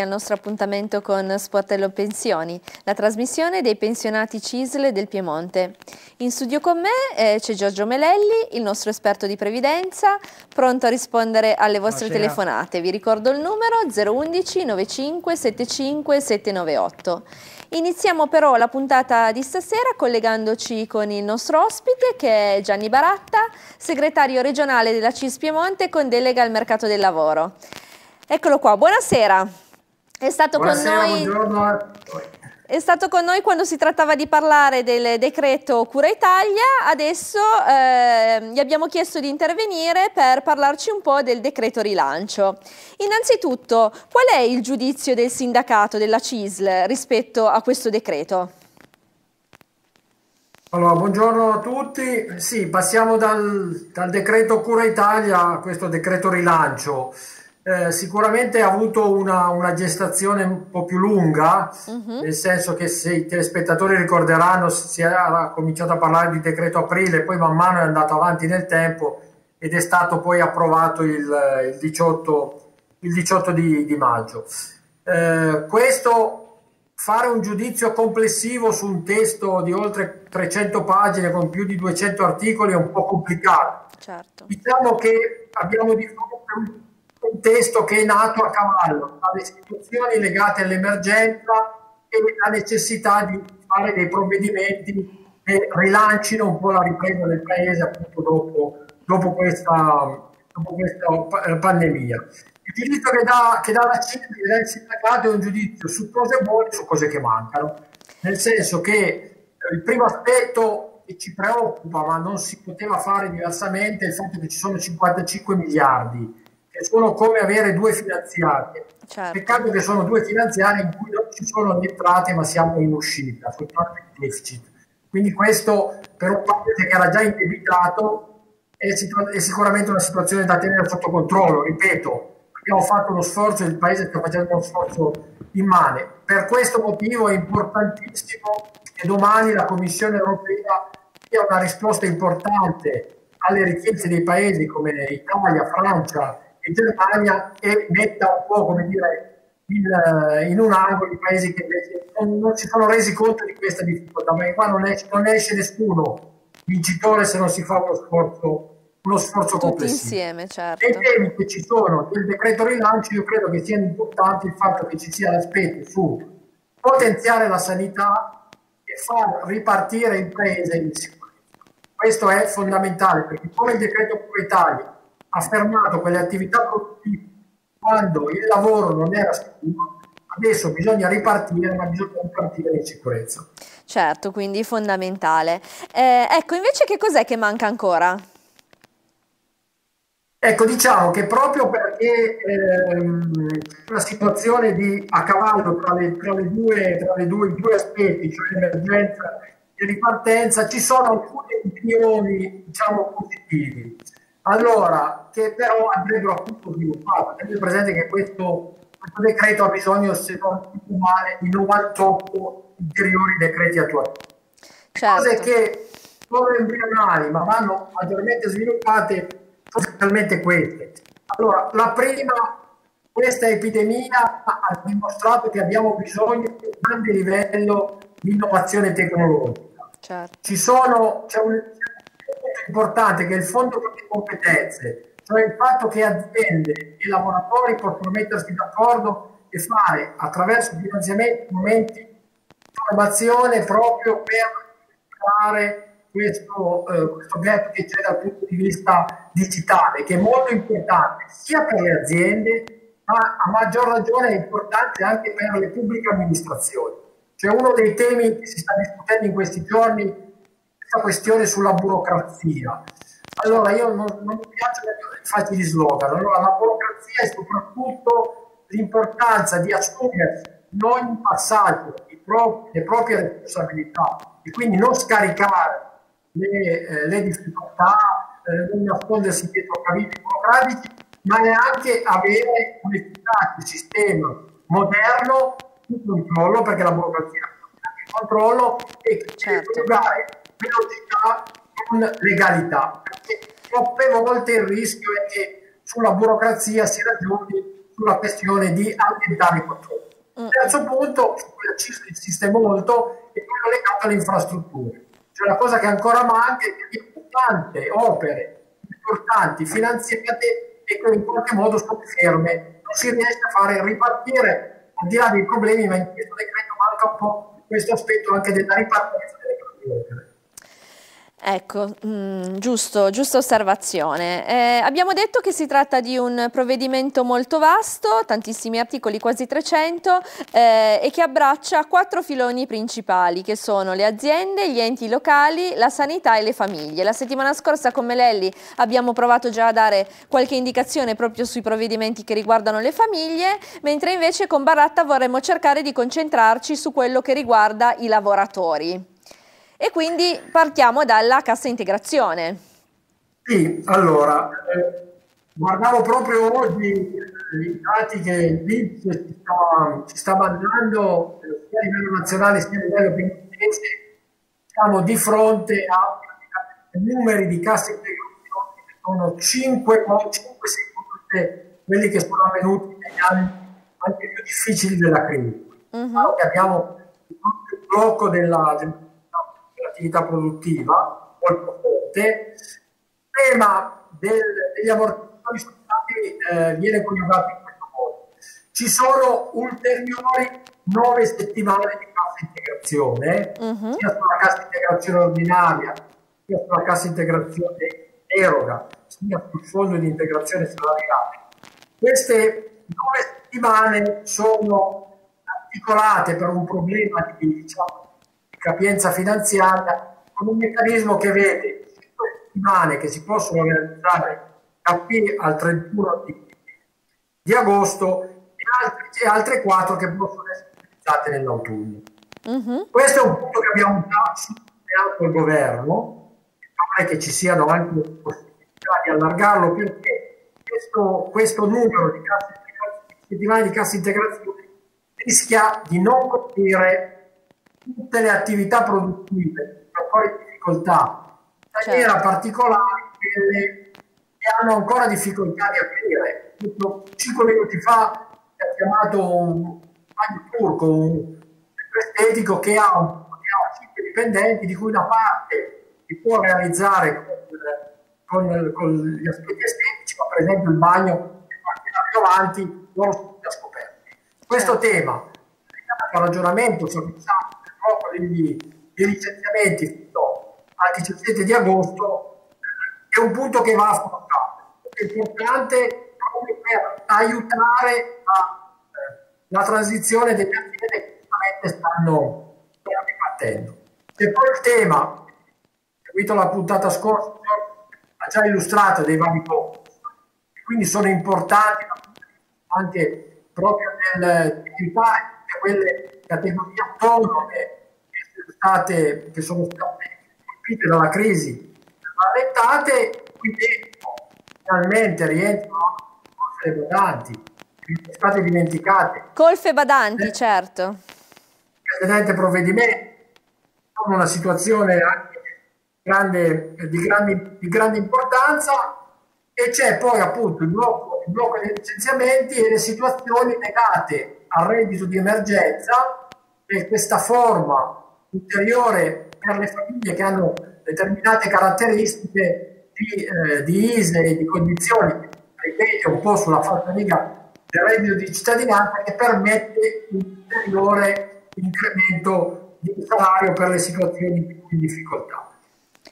al nostro appuntamento con Sportello Pensioni, la trasmissione dei pensionati CISL del Piemonte. In studio con me eh, c'è Giorgio Melelli, il nostro esperto di previdenza, pronto a rispondere alle vostre Buonasera. telefonate. Vi ricordo il numero 011 95 75 798. Iniziamo però la puntata di stasera collegandoci con il nostro ospite che è Gianni Baratta, segretario regionale della CIS Piemonte con delega al mercato del lavoro. Eccolo qua, buonasera. È stato, noi, è stato, con noi, quando si trattava di parlare del decreto Cura Italia, adesso eh, gli abbiamo chiesto di intervenire per parlarci un po' del decreto rilancio. Innanzitutto, qual è il giudizio del sindacato, della CISL, rispetto a questo decreto? Allora, buongiorno a tutti. Sì, passiamo dal, dal decreto Cura Italia a questo decreto rilancio. Eh, sicuramente ha avuto una, una, gestazione un po' più lunga, uh-huh. nel senso che se i telespettatori ricorderanno si era cominciato a parlare di decreto aprile, poi man mano è andato avanti nel tempo ed è stato poi approvato il, il 18, il 18 di, di, maggio. Eh, questo, fare un giudizio complessivo su un testo di oltre 300 pagine con più di 200 articoli è un po' complicato. Certo. Diciamo che abbiamo di fronte un un testo che è nato a cavallo tra le situazioni legate all'emergenza e la necessità di fare dei provvedimenti che rilancino un po' la ripresa del paese appunto dopo, dopo, questa, dopo questa eh, pandemia. Il giudizio che dà, che dà la CIP e dà il sindacato è un giudizio su cose buone e su cose che mancano, nel senso che eh, il primo aspetto che ci preoccupa, ma non si poteva fare diversamente, è il fatto che ci sono 55 miliardi sono come avere due finanziarie. Certo. Peccato che sono due finanziarie in cui non ci sono le entrate ma siamo in uscita, soltanto in deficit. Quindi questo per un paese che era già indebitato è, è sicuramente una situazione da tenere sotto controllo. Ripeto, abbiamo fatto uno sforzo, il paese sta facendo uno sforzo immane. Per questo motivo è importantissimo che domani la Commissione europea dia una risposta importante alle richieste dei paesi come Italia, Francia in Germania e metta un po' come dire in, eh, in un angolo i paesi che invece non, non, si sono resi conto di questa difficoltà, ma qua non esce, non esce nessuno vincitore se non si fa uno sforzo, uno sforzo Tutti complessivo. insieme, certo. Nei temi che ci sono del decreto rilancio, io credo che sia importante il fatto che ci sia l'aspetto su potenziare la sanità e far ripartire imprese in sicurezza. Questo è fondamentale perché come il decreto Cura Italia ha fermato quelle attività produttive quando il lavoro non era sicuro, adesso bisogna ripartire, ma bisogna ripartire in sicurezza. Certo, quindi fondamentale. Eh, ecco, invece che cos'è che manca ancora? Ecco, diciamo che proprio perché ehm, una situazione di a cavallo tra, le, tra, le due, tra le due, due aspetti, cioè l'emergenza e ripartenza, ci sono alcune opinioni, diciamo, positivi. Allora, che però andrebbero appunto sviluppate. Tenete presente che questo, questo, decreto ha bisogno, se non più male, di 98 ulteriori decreti attuativi. Certo. Cose che sono embrionali, ma vanno maggiormente sviluppate, sostanzialmente queste. Allora, la prima, questa epidemia ha dimostrato che abbiamo bisogno di un grande livello di innovazione tecnologica. Certo. Ci sono, c'è un, importante che il fondo le competenze, cioè il fatto che aziende e lavoratori possono mettersi d'accordo e fare attraverso finanziamenti momenti di formazione proprio per fare questo, eh, questo gap che c'è dal punto di vista digitale, che è molto importante sia per le aziende, ma a maggior ragione è importante anche per le pubbliche amministrazioni. Cioè uno dei temi che si sta discutendo in questi giorni questa questione sulla burocrazia. Allora, io non, non mi piace facili slogan. Allora, la burocrazia è soprattutto l'importanza di assumersi in ogni passaggio pro- le proprie responsabilità e quindi non scaricare le, eh, le difficoltà, eh, non nascondersi dietro cavilli burocratici, ma neanche avere un efficace sistema moderno di controllo, perché la burocrazia è anche controllo e certo. coniugare velocità con legalità, perché troppe volte il rischio è che sulla burocrazia si ragioni sulla questione di allentare i controlli. Il mm. terzo punto, su cui la CIS insiste molto, è quello legato alle infrastrutture. Cioè la cosa che ancora manca è che tante opere importanti, finanziate e che in qualche modo sono ferme. Non si riesce a fare ripartire, al di là dei problemi, ma in questo decreto manca un po' questo aspetto anche della ripartenza delle proprie opere. Ecco, mh, mm, giusto, giusta osservazione. Eh, abbiamo detto che si tratta di un provvedimento molto vasto, tantissimi articoli, quasi 300, eh, e che abbraccia quattro filoni principali, che sono le aziende, gli enti locali, la sanità e le famiglie. La settimana scorsa con Melelli abbiamo provato già a dare qualche indicazione proprio sui provvedimenti che riguardano le famiglie, mentre invece con Baratta vorremmo cercare di concentrarci su quello che riguarda i lavoratori. E quindi partiamo dalla cassa integrazione. Sì, allora, eh, guardavo proprio oggi i dati che l'Inps ci sta, ci sta mandando sia a livello nazionale sia a livello piemontese, siamo di fronte a numeri di cassa integrazione che sono 5 o 5 volte quelli che sono avvenuti negli anni anche più difficili della crisi. Mm-hmm. Abbiamo il blocco della, della dell'attività produttiva molto forte, il tema del, degli ammortizzatori sociali eh, viene coniugato in questo modo. Ci sono ulteriori nove settimane di cassa integrazione, uh-huh. sia sulla cassa integrazione ordinaria, sia sulla cassa integrazione eroga, sia sul fondo di integrazione salariale. Queste nove settimane sono articolate per un problema di diciamo, capienza finanziaria con un meccanismo che vede settimane che si possono realizzare qui al 31 di, di agosto e altre, e altre 4 che possono essere utilizzate nell'autunno. Uh-huh. Questo è un punto che abbiamo già sottolineato al governo, è che ci siano anche le possibilità di allargarlo perché questo, questo numero di settimane di cassa integrazione rischia di non coprire tutte le attività produttive che poi difficoltà, in maniera certo. particolare quelle che hanno ancora difficoltà di aprire. Cinque minuti fa mi ha chiamato un bagno turco, un estetico che ha, un, ha 5 dipendenti, di cui una parte si può realizzare con, con, con gli aspetti estetici, ma per esempio il bagno che più avanti non lo sono scoperti. Questo certo. tema, il ragionamento sul blocco degli, dei licenziamenti fino al 17 di agosto è un punto che va affrontato. È importante proprio per aiutare a, eh, la transizione delle aziende che stanno, ripartendo. E poi il tema, seguito la puntata scorsa, ha già illustrato dei vari punti, quindi sono importanti anche proprio nel aiutare quelle categorie autonome state, che sono state colpite dalla crisi rallentate, qui dentro finalmente rientrano le badanti, sono state dimenticate. Colfe badanti, eh, certo. Precedente provvedimento, sono una situazione anche grande, di, grande, di grande importanza e c'è poi appunto il blocco, il blocco dei licenziamenti e le situazioni legate al reddito di emergenza e questa forma ulteriore per le famiglie che hanno determinate caratteristiche di, eh, di ISE e di condizioni, ripete un po' sulla falsariga del reddito di cittadinanza che permette un ulteriore incremento di salario per le situazioni di difficoltà.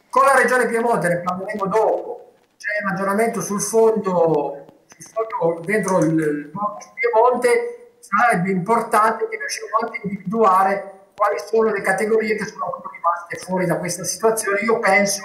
Con la Regione Piemonte ne parleremo dopo, c'è un ragionamento sul fondo, sul fondo dentro il, il Piemonte sarebbe importante che riusciamo anche a individuare quali sono le categorie che sono rimaste fuori da questa situazione. Io penso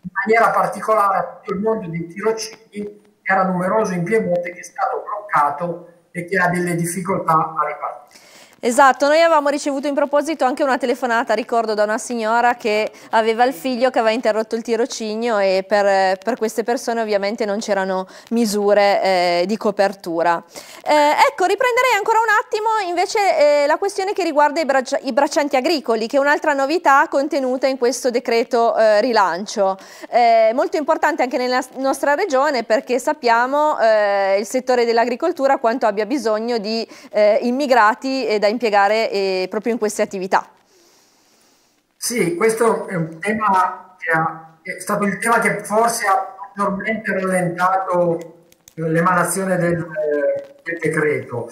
in maniera particolare a tutto il mondo dei tirocini, che era numeroso in Piemonte, che è stato bloccato e che ha delle difficoltà a ripartire. Esatto, noi avevamo ricevuto in proposito anche una telefonata, ricordo, da una signora che aveva il figlio che aveva interrotto il tirocinio e per, per queste persone ovviamente non c'erano misure eh, di copertura. Eh, ecco, riprenderei ancora un attimo invece eh, la questione che riguarda i, braccia, i, braccianti agricoli, che è un'altra novità contenuta in questo decreto eh, rilancio. Eh, molto importante anche nella nostra regione perché sappiamo eh, il settore dell'agricoltura quanto abbia bisogno di immigrati e da impiegare eh, proprio in queste attività. Sì, questo è un tema che ha, è stato il tema che forse ha maggiormente rallentato l'emanazione del, del decreto.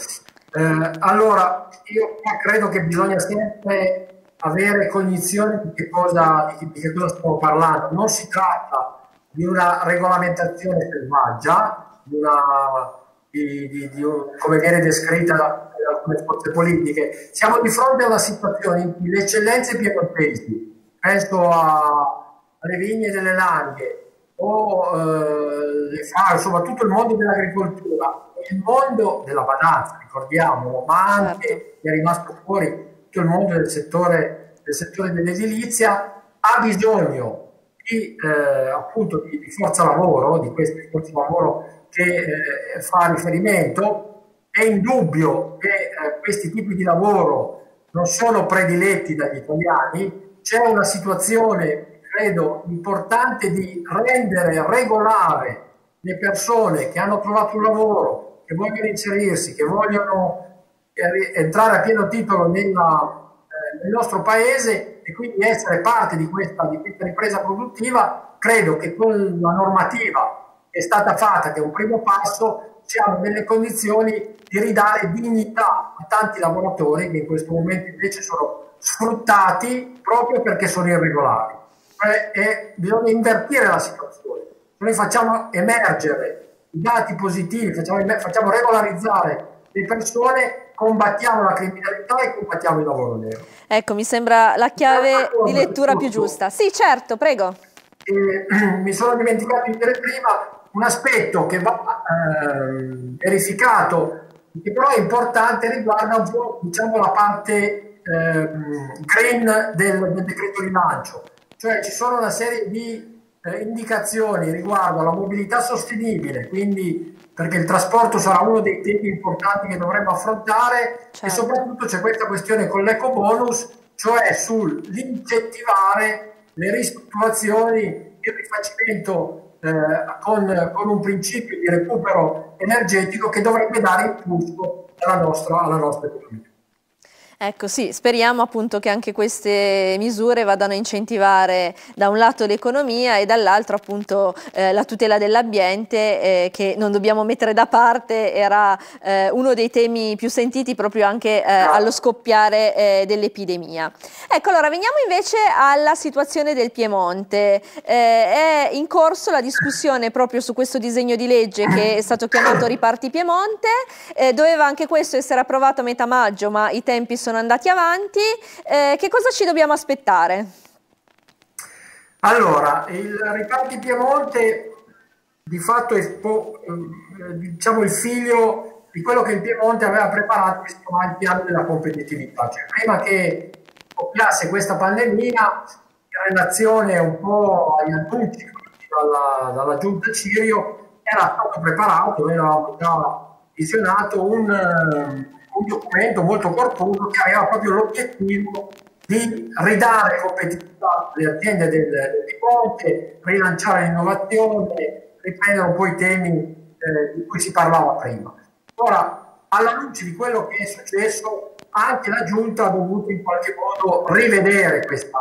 Eh, allora, io credo che bisogna sempre avere cognizione di che, cosa, di che cosa stiamo parlando. Non si tratta di una regolamentazione selvaggia, di una di, di, di, come viene descritta da, da alcune forze politiche. Siamo di fronte a una situazione in cui le eccellenze piemontesi, penso a, alle vigne delle Langhe o eh, le fare, insomma tutto il mondo dell'agricoltura il mondo della badanza, ricordiamolo, ma anche certo. è rimasto fuori tutto il mondo del settore, del settore dell'edilizia, ha bisogno di, eh, appunto di, di forza lavoro, di queste forze lavoro che eh, fa riferimento, è indubbio che eh, questi tipi di lavoro non sono prediletti dagli italiani, c'è una situazione, credo, importante di rendere regolare le persone che hanno trovato un lavoro, che vogliono inserirsi, che vogliono eh, entrare a pieno titolo nella, eh, nel nostro paese e quindi essere parte di questa, di questa ripresa produttiva, credo che con la normativa è stata fatta, che è un primo passo, siamo nelle condizioni di ridare dignità a tanti lavoratori che in questo momento invece sono sfruttati proprio perché sono irregolari. E, e bisogna invertire la situazione. Noi facciamo emergere i dati positivi, facciamo, facciamo regolarizzare le persone, combattiamo la criminalità e combattiamo il lavoro nero. Ecco, mi sembra la chiave di lettura più giusta. Sì, certo, prego. E, mi sono dimenticato di dire prima, un aspetto che va eh, verificato, che però è importante, riguarda un po' diciamo, la parte eh, green del, del, decreto rilancio, cioè ci sono una serie di eh, indicazioni riguardo alla mobilità sostenibile, quindi perché il trasporto sarà uno dei temi importanti che dovremmo affrontare certo. e soprattutto c'è questa questione con l'eco bonus, cioè sull'incentivare le ristrutturazioni, il rifacimento eh, con, con, un principio di recupero energetico che dovrebbe dare impulso alla nostra, alla nostra economia. Ecco sì, speriamo appunto che anche queste misure vadano a incentivare da un lato l'economia e dall'altro appunto eh, la tutela dell'ambiente eh, che non dobbiamo mettere da parte, era eh, uno dei temi più sentiti proprio anche eh, allo scoppiare eh, dell'epidemia. Ecco allora veniamo invece alla situazione del Piemonte, eh, è in corso la discussione proprio su questo disegno di legge che è stato chiamato Riparti Piemonte, doveva anche questo essere approvato a metà maggio ma i tempi sono sono andati avanti. Eh, che cosa ci dobbiamo aspettare? Allora, il Riparti Piemonte di fatto è eh, diciamo, il figlio di quello che il Piemonte aveva preparato il piano della competitività. Cioè, prima che scoppiasse questa pandemia, in relazione un po' agli annunci dalla, dalla giunta Cirio, era stato preparato, avevamo già visionato un un documento molto corposo che aveva proprio l'obiettivo di ridare competitività alle aziende del, del Ponte, rilanciare l'innovazione, riprendere un po' i temi eh, di cui si parlava prima. Ora, alla luce di quello che è successo, anche la Giunta ha dovuto in qualche modo rivedere questa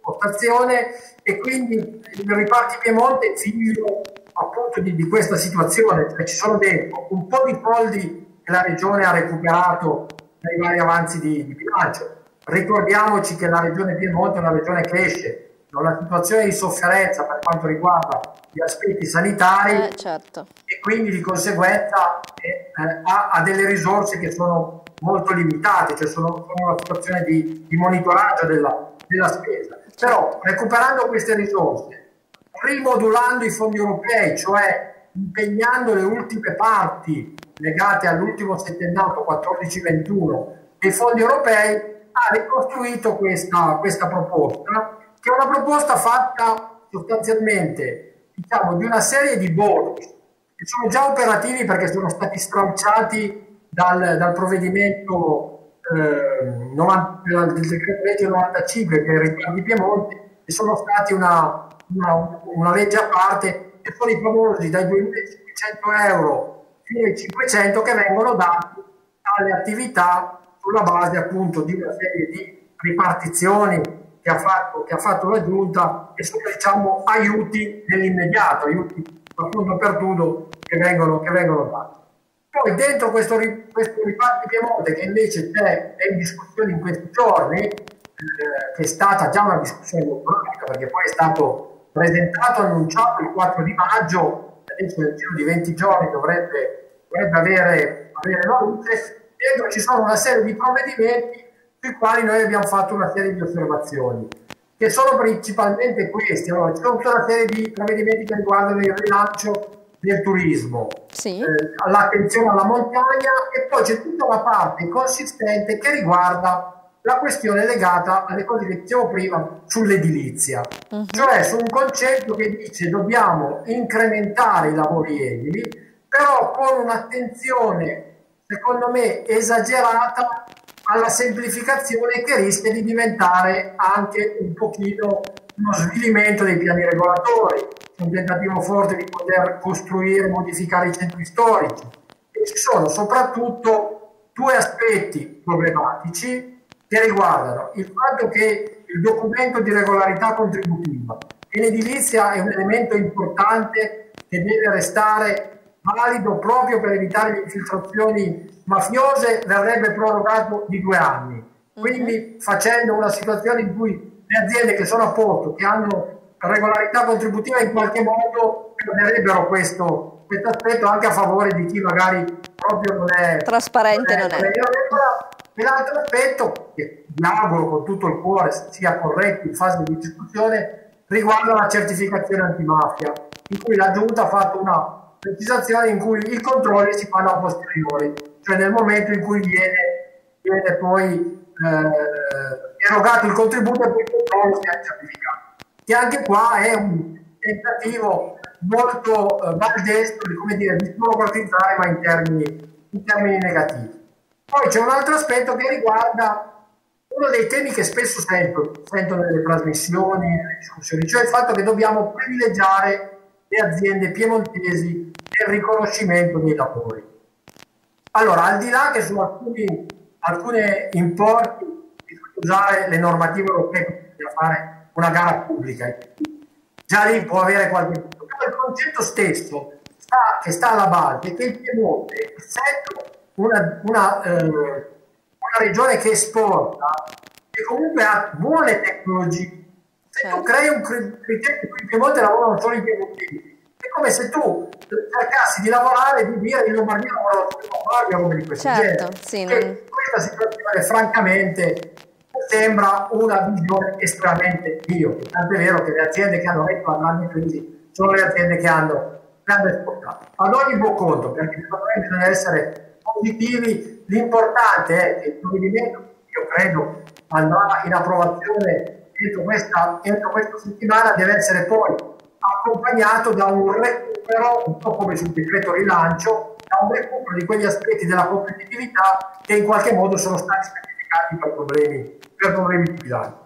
postazione e quindi il riparti Piemonte è figlio appunto di, di questa situazione, cioè ci sono dentro un po' di soldi la Regione ha recuperato dai vari avanzi di, di bilancio. Ricordiamoci che la Regione Piemonte è una regione che esce da una situazione di sofferenza per quanto riguarda gli aspetti sanitari eh, certo. e quindi di conseguenza eh, ha, ha, delle risorse che sono molto limitate, cioè sono, sono una situazione di, di monitoraggio della, della spesa. Però recuperando queste risorse, rimodulando i fondi europei, cioè impegnando le ultime parti legate all'ultimo settennato 14-21 dei fondi europei, ha ricostruito questa, questa proposta, che è una proposta fatta sostanzialmente diciamo, di una serie di bonus che sono già operativi perché sono stati stralciati dal, dal provvedimento eh, 90, del decreto legge 95 che riguarda Piemonte e sono stati una, una, una legge a parte e sono i famosi dai 2500 euro fino ai 500 che vengono dati alle attività sulla base appunto di una serie di ripartizioni che ha fatto, che ha fatto la giunta e sono diciamo aiuti nell'immediato, aiuti appunto per tutto che vengono, che vengono dati. Poi dentro questo, questo riparto Piemonte che invece è in discussione in questi giorni, eh, che è stata già una discussione economica perché poi è stato presentato, annunciato il 4 di maggio, adesso nel giro di 20 giorni dovrebbe, dovrebbe avere, avere la luce, dentro ci sono una serie di provvedimenti sui quali noi abbiamo fatto una serie di osservazioni, che sono principalmente questi. Allora, ci sono tutta una serie di provvedimenti che riguardano il rilancio del turismo, sì. eh, l'attenzione alla montagna e poi c'è tutta una parte consistente che riguarda la questione legata alle cose che dicevo prima sull'edilizia, uh-huh. cioè su un concetto che dice dobbiamo incrementare i lavori edili, però con un'attenzione secondo me esagerata alla semplificazione che rischia di diventare anche un pochino uno svilimento dei piani regolatori, un tentativo forte di poter costruire e modificare i centri storici. E ci sono soprattutto due aspetti problematici che riguardano il fatto che il documento di regolarità contributiva in edilizia è un elemento importante che deve restare valido proprio per evitare le infiltrazioni mafiose, verrebbe prorogato di due anni. Mhm. Quindi facendo una situazione in cui le aziende che sono a posto, che hanno regolarità contributiva, in qualche modo perderebbero questo, questo aspetto anche a favore di chi magari proprio non è trasparente. Non è, non è. E l'altro aspetto, che mi auguro con tutto il cuore sia corretto in fase di discussione, riguarda la certificazione antimafia, in cui la Giunta ha fatto una precisazione in cui i controlli si fanno a posteriori, cioè nel momento in cui viene, viene poi eh, erogato il contributo e poi il controllo sia certificato. Che anche qua è un tentativo molto eh, maldestro di, come dire, di burocratizzare ma in termini, in termini negativi. Poi c'è un altro aspetto che riguarda uno dei temi che spesso sento, sento nelle trasmissioni, nelle discussioni, cioè il fatto che dobbiamo privilegiare le aziende piemontesi nel riconoscimento dei lavori. Allora, al di là che su alcuni, alcuni importi bisogna usare le normative europee per fare una gara pubblica, già lì può avere qualche punto, però il concetto stesso sta, che sta alla base è che il Piemonte, essendo una, una, eh, una regione che esporta e comunque ha buone tecnologie se tu certo. crei un criterio in Piemonte lavorano solo i piemontesi, è come se tu cercassi di lavorare e di dire in Lombardia lavorano solo in Lombardia come di questo certo, genere. Sì, non... Questa situazione francamente sembra una visione estremamente mio. Tant'è vero che le aziende che hanno retto andando in crisi sono le aziende che hanno, hanno esportato. Ad ogni buon conto, perché secondo me bisogna essere positivi, l'importante è che il provvedimento, io credo, andrà in approvazione entro questa, entro questa settimana deve essere poi accompagnato da un recupero, un po' come sul decreto rilancio, da un recupero di quegli aspetti della competitività che in qualche modo sono stati specificati per problemi, per problemi di bilancio.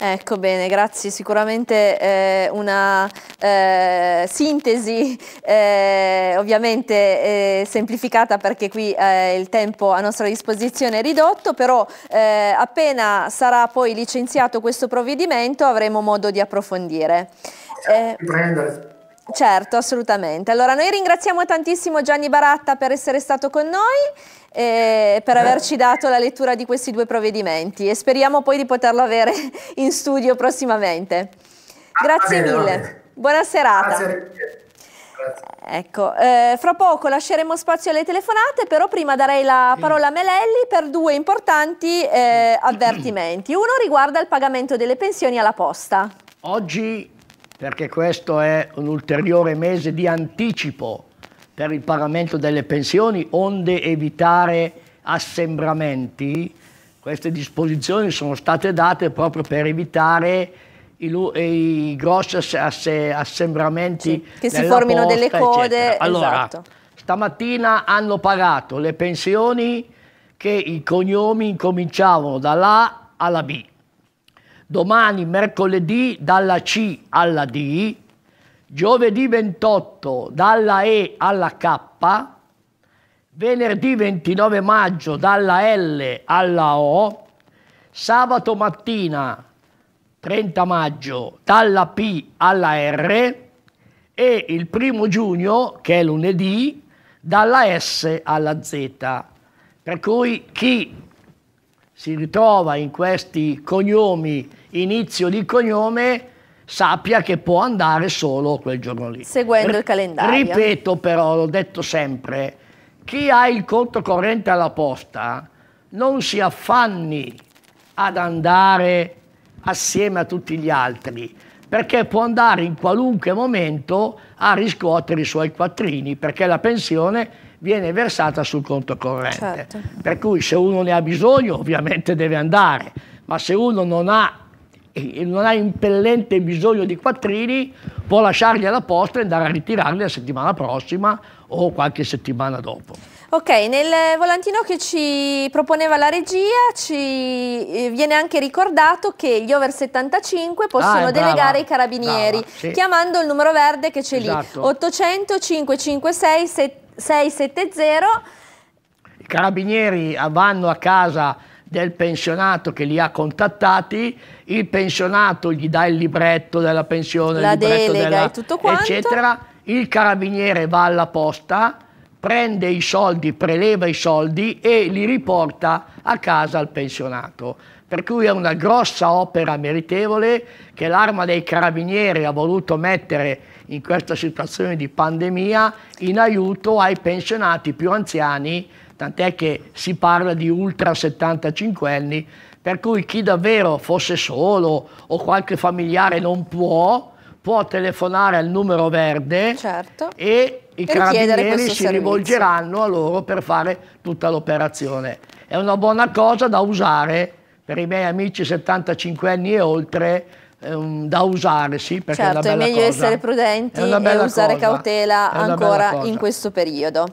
Ecco bene, grazie. Sicuramente eh, una eh, sintesi eh, ovviamente eh, semplificata perché qui eh, il tempo a nostra disposizione è ridotto, però eh, appena sarà poi licenziato questo provvedimento avremo modo di approfondire. Certo, assolutamente. Allora noi ringraziamo tantissimo Gianni Baratta per essere stato con noi eh, per averci dato la lettura di questi due provvedimenti e speriamo poi di poterlo avere in studio prossimamente. Grazie mille, buona serata. Grazie. Ecco, eh, fra poco lasceremo spazio alle telefonate, però prima darei la parola a Melelli per due importanti eh, avvertimenti. Uno riguarda il pagamento delle pensioni alla posta. Oggi, perché questo è un ulteriore mese di anticipo per il pagamento delle pensioni, onde evitare assembramenti, queste disposizioni sono state date proprio per evitare i, i grossi assembramenti sì, che si formino posta, delle code. Allora, esatto. stamattina hanno pagato le pensioni che i cognomi incominciavano dalla A alla B. Domani, mercoledì, dalla C alla D. Giovedì 28 dalla E alla K. Venerdì 29 maggio dalla L alla O. Sabato mattina 30 maggio dalla P alla R e il primo giugno, che è lunedì, dalla S alla Z. Per cui chi si ritrova in questi cognomi, inizio di cognome, sappia che può andare solo quel giorno lì. Seguendo R il calendario. Ripeto però, l'ho detto sempre, chi ha il conto corrente alla posta non si affanni ad andare assieme a tutti gli altri, perché può andare in qualunque momento a riscuotere i suoi quattrini, perché la pensione viene versata sul conto corrente. Certo. Per cui se uno ne ha bisogno ovviamente deve andare, ma se uno non ha, non ha impellente bisogno di quattrini può lasciarli alla posta e andare a ritirarli la settimana prossima o qualche settimana dopo. Ok, nel volantino che ci proponeva la regia ci eh, viene anche ricordato che gli over 75 possono ah, delegare i carabinieri brava, sì. chiamando il numero verde che c'è esatto. lì 800 556 670. I carabinieri vanno a casa del pensionato che li ha contattati, il pensionato gli dà il libretto della pensione, la il libretto delega della, e tutto quanto. eccetera. Il carabiniere va alla posta, prende i soldi, preleva i soldi e li riporta a casa al pensionato. Per cui è una grossa opera meritevole che l'Arma dei Carabinieri ha voluto mettere in questa situazione di pandemia in aiuto ai pensionati più anziani, tant'è che si parla di ultra 75 anni, per cui chi davvero fosse solo o qualche familiare non può, può telefonare al numero verde certo. e i carabinieri si servizio. rivolgeranno a loro per fare tutta l'operazione. È una buona cosa da usare per i miei amici 75 anni e oltre Um, da usare, sì, perché certo, è, è meglio cosa. essere prudenti e usare cosa. cautela ancora in questo periodo.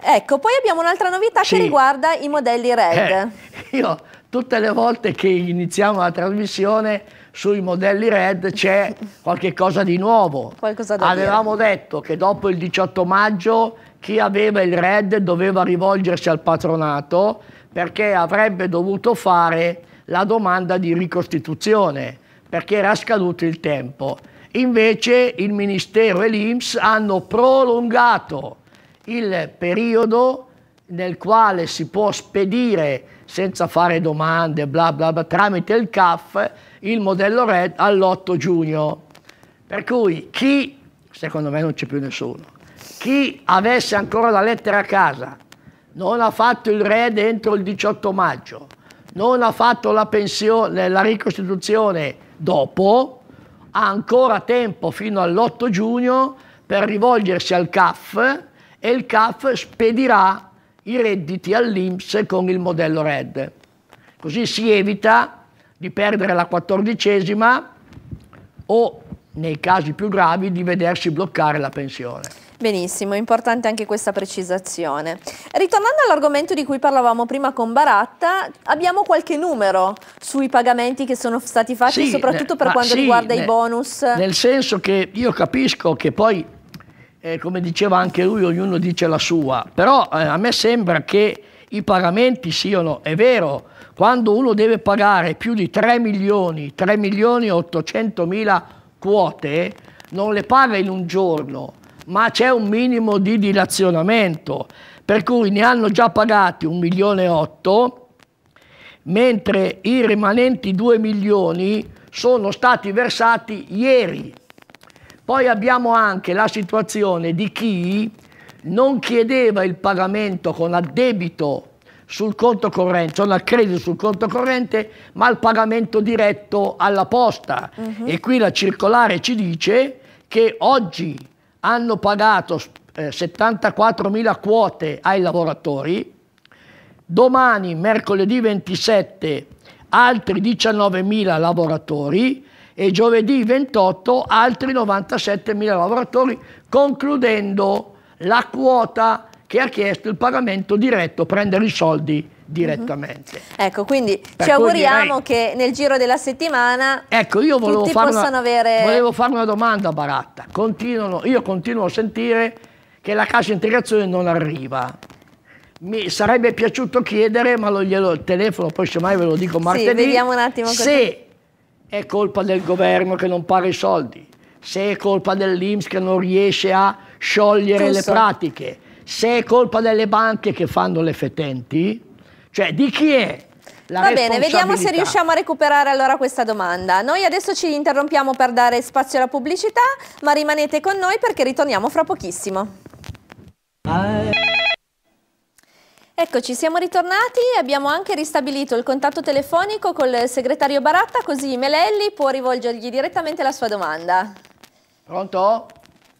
Ecco, poi abbiamo un'altra novità sì. che riguarda i modelli RED. Eh, io tutte le volte che iniziamo la trasmissione sui modelli RED c'è qualche cosa di nuovo. Qualcosa da Avevamo dire. detto che dopo il 18 maggio chi aveva il RED doveva rivolgersi al patronato perché avrebbe dovuto fare la domanda di ricostituzione perché era scaduto il tempo. Invece il Ministero e l'Inps hanno prolungato il periodo nel quale si può spedire senza fare domande, bla bla bla, tramite il CAF il modello RED all'8 giugno. Per cui chi, secondo me non c'è più nessuno, chi avesse ancora la lettera a casa, non ha fatto il RED entro il 18 maggio, non ha fatto la, pensione, la ricostituzione dopo, ha ancora tempo fino all'8 giugno per rivolgersi al CAF e il CAF spedirà i redditi all'Inps con il modello RED. Così si evita di perdere la quattordicesima o, nei casi più gravi, di vedersi bloccare la pensione. Benissimo, importante anche questa precisazione. Ritornando all'argomento di cui parlavamo prima con Baratta, abbiamo qualche numero sui pagamenti che sono stati fatti, sì, soprattutto per quanto sì, riguarda i bonus? Nel senso che io capisco che poi, eh, come diceva anche lui, ognuno dice la sua, però eh, a me sembra che i pagamenti siano, è vero, quando uno deve pagare più di 3 milioni, 3 milioni e 800 mila quote, non le paga in un giorno, ma c'è un minimo di dilazionamento, per cui ne hanno già pagati un milione e otto, mentre i rimanenti 2 milioni sono stati versati ieri. Poi abbiamo anche la situazione di chi non chiedeva il pagamento con addebito sul conto corrente, cioè al credito sul conto corrente, ma il pagamento diretto alla posta. Uh -huh. E qui la circolare ci dice che oggi hanno pagato eh, 74.000 quote ai lavoratori, domani, mercoledì 27, altri 19.000 lavoratori e giovedì 28 altri 97.000 lavoratori, concludendo la quota che ha chiesto il pagamento diretto, prendere i soldi direttamente. Uh-huh. Ecco, quindi per ci auguriamo direi... che nel giro della settimana ecco, io tutti possano una, avere... Volevo fare una domanda a Baratta. Continuano, io continuo a sentire che la cassa integrazione non arriva. Mi sarebbe piaciuto chiedere, ma lo glielo telefono, poi semmai ve lo dico martedì. Sì, vediamo un attimo se è colpa del governo che non paga i soldi, se è colpa dell'Inps che non riesce a sciogliere Giusto. le pratiche, se è colpa delle banche che fanno le fetenti, cioè di chi è la Va bene, vediamo se riusciamo a recuperare allora questa domanda. Noi adesso ci interrompiamo per dare spazio alla pubblicità, ma rimanete con noi perché ritorniamo fra pochissimo. Eccoci, siamo ritornati e abbiamo anche ristabilito il contatto telefonico col segretario Baratta, così Melelli può rivolgergli direttamente la sua domanda. Pronto?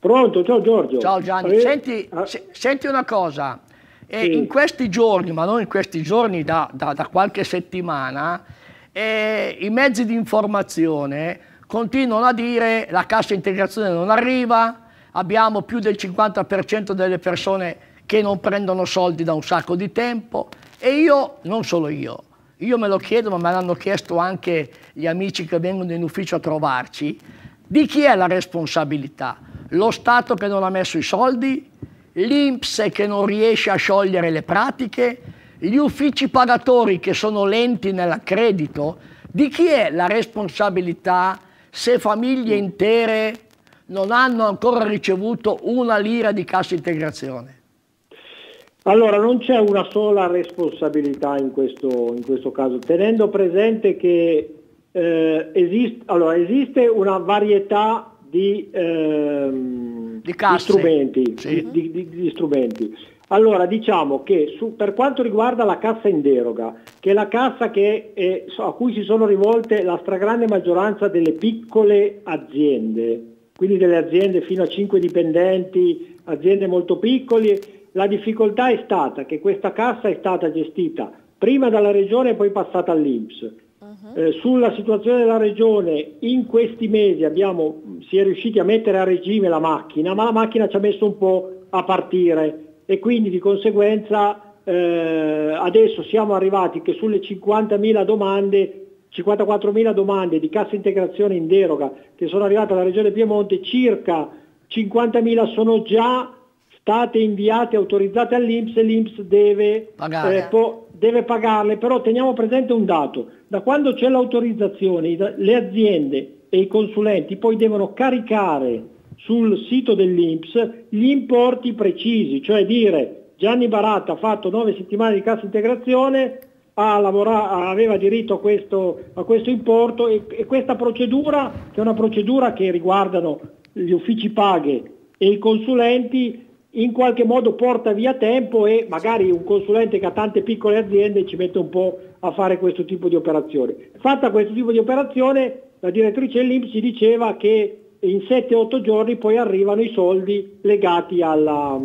Pronto, ciao Giorgio. Ciao Gianni, senti, ah. se, senti una cosa, eh, sì. in questi giorni, ma non in questi giorni, da, da, da qualche settimana, eh, i mezzi di informazione continuano a dire la cassa integrazione non arriva, abbiamo più del 50% delle persone che non prendono soldi da un sacco di tempo e io, non solo io, io me lo chiedo ma me l'hanno chiesto anche gli amici che vengono in ufficio a trovarci, di chi è la responsabilità? Lo Stato che non ha messo i soldi? L'Inps che non riesce a sciogliere le pratiche? Gli uffici pagatori che sono lenti nell'accredito? Di chi è la responsabilità se famiglie intere non hanno ancora ricevuto una lira di cassa integrazione? Allora, non c'è una sola responsabilità in questo, in questo caso, tenendo presente che eh, esist, allora, esiste una varietà di, ehm, di, di strumenti, sì. di, di, strumenti. Allora, diciamo che su, per quanto riguarda la cassa in deroga, che è la cassa che è, a cui si sono rivolte la stragrande maggioranza delle piccole aziende, quindi delle aziende fino a 5 dipendenti, aziende molto piccole, la difficoltà è stata che questa cassa è stata gestita prima dalla regione e poi passata all'Inps. Uh-huh. Eh, sulla situazione della regione in questi mesi abbiamo, si è riusciti a mettere a regime la macchina, ma la macchina ci ha messo un po' a partire. E quindi di conseguenza eh, adesso siamo arrivati che sulle 50.000 domande 54.000 domande di cassa integrazione in deroga che sono arrivate alla Regione Piemonte, circa 50.000 sono già state inviate, autorizzate all'Inps e l'Inps deve, eh, po- deve pagarle, però teniamo presente un dato, da quando c'è l'autorizzazione le aziende e i consulenti poi devono caricare sul sito dell'Inps gli importi precisi, cioè dire Gianni Baratta ha fatto nove settimane di cassa integrazione, lavora- aveva diritto a questo, a questo importo e, e, questa procedura, che è una procedura che riguardano gli uffici paghe e i consulenti, in qualche modo porta via tempo e magari un consulente che ha tante piccole aziende ci mette un po' a fare questo tipo di operazione. Fatta questo tipo di operazione, la direttrice dell'Inps ci diceva che in 7-8 giorni poi arrivano i soldi legati alla,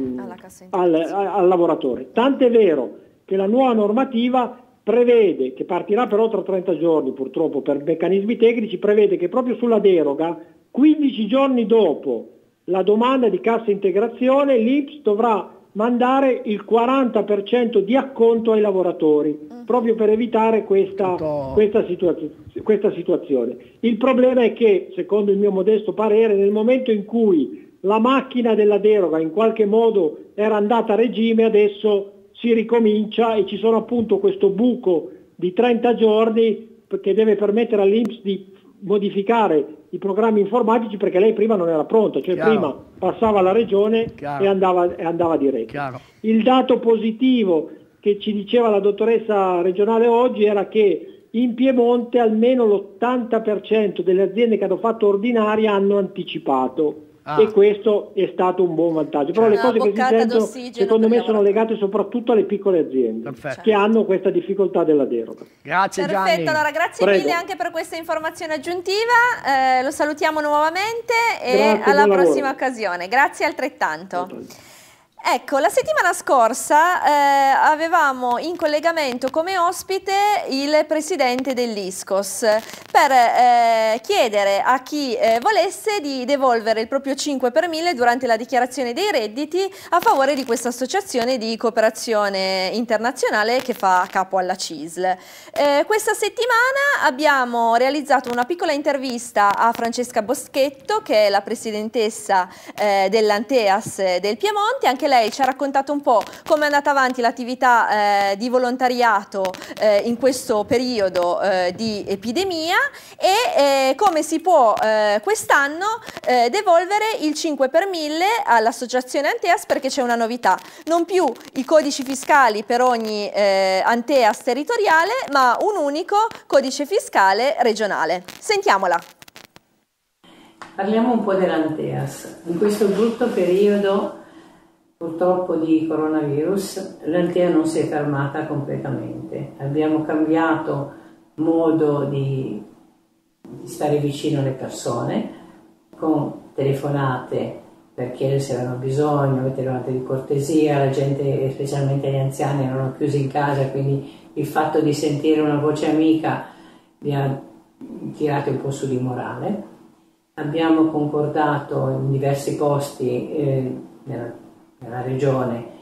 al, al lavoratore. Tant'è vero che la nuova normativa prevede, che partirà però tra 30 giorni purtroppo per meccanismi tecnici, prevede che proprio sulla deroga, 15 giorni dopo la domanda di cassa integrazione, l'Inps dovrà mandare il 40% di acconto ai lavoratori, mm. proprio per evitare questa, questa, situazio- questa, situazione. Il problema è che, secondo il mio modesto parere, nel momento in cui la macchina della deroga in qualche modo era andata a regime, adesso si ricomincia e ci sono appunto questo buco di 30 giorni che deve permettere all'Inps di modificare i programmi informatici perché lei prima non era pronta, cioè Chiaro. prima passava alla regione e andava, e andava diretto. Chiaro. Il dato positivo che ci diceva la dottoressa regionale oggi era che in Piemonte almeno l'80% delle aziende che hanno fatto ordinaria hanno anticipato Ah. E questo è stato un buon vantaggio. Però le cose che si sentono, secondo me, sono legate soprattutto alle piccole aziende Perfetto. che hanno questa difficoltà della deroga. Grazie Perfetto, Gianni. allora grazie Prego. mille anche per questa informazione aggiuntiva. Eh, lo salutiamo nuovamente e grazie, alla prossima lavoro. occasione. Grazie altrettanto. Ecco, la settimana scorsa eh, avevamo in collegamento come ospite il presidente dell'ISCOS per eh, chiedere a chi eh, volesse di devolvere il proprio 5 per 1000 durante la dichiarazione dei redditi a favore di questa associazione di cooperazione internazionale che fa capo alla CISL. Eh, questa settimana abbiamo realizzato una piccola intervista a Francesca Boschetto che è la presidentessa eh, dell'Anteas del Piemonte, anche lei ci ha raccontato un po' come è andata avanti l'attività eh, di volontariato eh, in questo periodo eh, di epidemia e eh, come si può eh, quest'anno eh, devolvere il 5 per 1000 all'associazione Anteas perché c'è una novità, non più i codici fiscali per ogni Anteas territoriale ma un unico codice fiscale regionale. Sentiamola. Parliamo un po' dell'Anteas. In questo brutto periodo purtroppo di coronavirus l'Antea non si è fermata completamente. Abbiamo cambiato modo di, stare vicino alle persone con telefonate per chiedere se avevano bisogno, telefonate di cortesia, la gente, specialmente gli anziani, erano chiusi in casa, quindi il fatto di sentire una voce amica li ha tirati un po' su di morale. Abbiamo concordato in diversi posti eh, nella nella regione,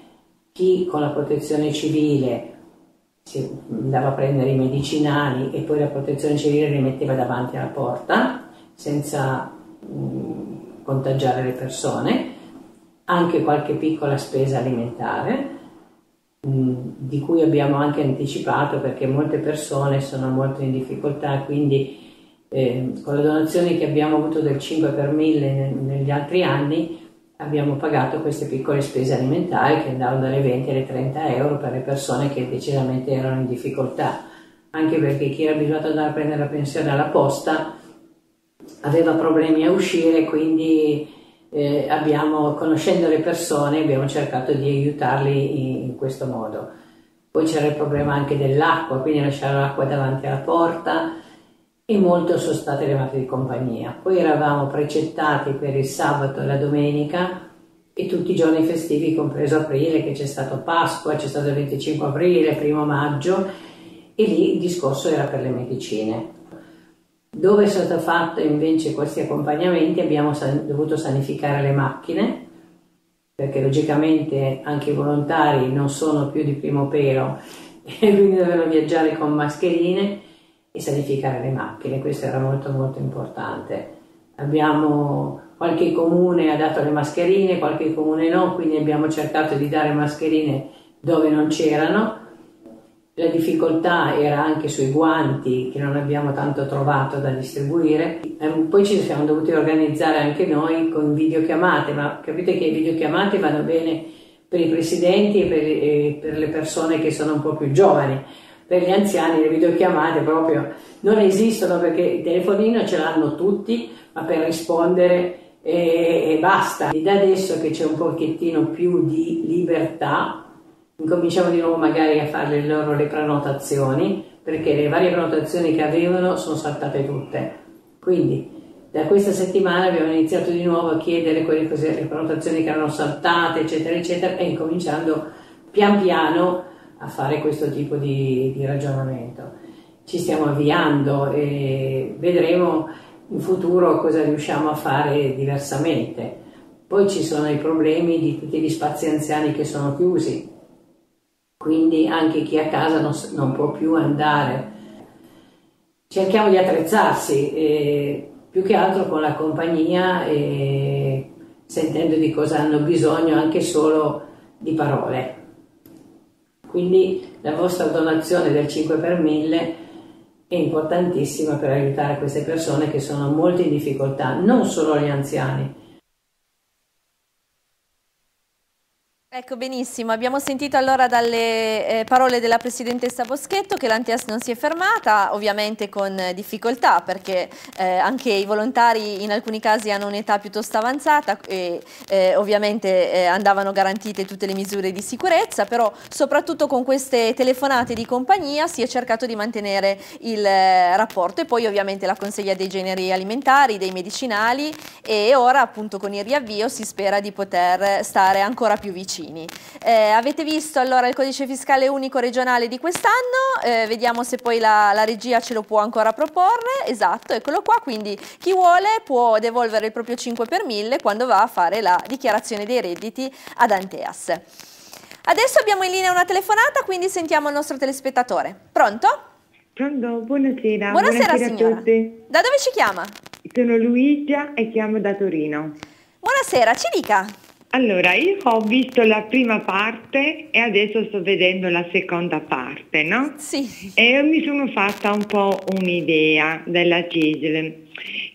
chi con la protezione civile si andava a prendere i medicinali e poi la protezione civile li metteva davanti alla porta senza mh, contagiare le persone, anche qualche piccola spesa alimentare mh, di cui abbiamo anche anticipato perché molte persone sono molto in difficoltà, quindi eh, con le donazioni che abbiamo avuto del 5 per 1000 negli altri anni abbiamo pagato queste piccole spese alimentari che andavano dalle 20 alle 30 euro per le persone che decisamente erano in difficoltà, anche perché chi era abituato ad andare a prendere la pensione alla posta aveva problemi a uscire, quindi eh, abbiamo, conoscendo le persone, abbiamo cercato di aiutarli in, in questo modo. Poi c'era il problema anche dell'acqua, quindi lasciare l'acqua davanti alla porta, e molto sono state levate di compagnia. Poi eravamo precettati per il sabato e la domenica e tutti i giorni festivi, compreso aprile, che c'è stato Pasqua, c'è stato il 25 aprile, primo maggio, e lì il discorso era per le medicine. Dove sono stati fatti invece questi accompagnamenti abbiamo san- dovuto sanificare le macchine, perché logicamente anche i volontari non sono più di primo pelo e quindi dovevano viaggiare con mascherine e sanificare le macchine, questo era molto molto importante. Abbiamo, qualche comune ha dato le mascherine, qualche comune no, quindi abbiamo cercato di dare mascherine dove non c'erano. La difficoltà era anche sui guanti che non abbiamo tanto trovato da distribuire. Ehm, poi ci siamo dovuti organizzare anche noi con videochiamate, ma capite che le videochiamate vanno bene per i presidenti e per, e per le persone che sono un po' più giovani per gli anziani le videochiamate proprio non esistono perché il telefonino ce l'hanno tutti, ma per rispondere e, e basta. E da adesso che c'è un pochettino più di libertà, incominciamo di nuovo magari a fare loro le prenotazioni, perché le varie prenotazioni che avevano sono saltate tutte. Quindi da questa settimana abbiamo iniziato di nuovo a chiedere quelle cose, le prenotazioni che erano saltate, eccetera, eccetera, e incominciando pian piano a fare questo tipo di, di ragionamento. Ci stiamo avviando e vedremo in futuro cosa riusciamo a fare diversamente. Poi ci sono i problemi di tutti gli spazi anziani che sono chiusi, quindi anche chi a casa non, non può più andare. Cerchiamo di attrezzarsi, eh, più che altro con la compagnia e sentendo di cosa hanno bisogno anche solo di parole. Quindi la vostra donazione del 5 per 1000 è importantissima per aiutare queste persone che sono molto in difficoltà, non solo gli anziani, Ecco benissimo, abbiamo sentito allora dalle eh, parole della Presidentessa Boschetto che l'Antias non si è fermata, ovviamente con difficoltà perché eh, anche i volontari in alcuni casi hanno un'età piuttosto avanzata e eh, ovviamente eh, andavano garantite tutte le misure di sicurezza, però soprattutto con queste telefonate di compagnia si è cercato di mantenere il eh, rapporto e poi ovviamente la consiglia dei generi alimentari, dei medicinali e ora appunto con il riavvio si spera di poter stare ancora più vicini. Cittadini. Eh, avete visto allora il codice fiscale unico regionale di quest'anno, eh, vediamo se poi la, la, regia ce lo può ancora proporre, esatto, eccolo qua, quindi chi vuole può devolvere il proprio 5 per 1000 quando va a fare la dichiarazione dei redditi ad Anteas. Adesso abbiamo in linea una telefonata, quindi sentiamo il nostro telespettatore. Pronto? Pronto, buonasera. Buonasera, buonasera signora. a tutti. Da dove ci chiama? Sono Luigia e chiamo da Torino. Buonasera, ci dica. Allora, io ho visto la prima parte e adesso sto vedendo la seconda parte, no? Sì. E mi sono fatta un po' un'idea della CISL,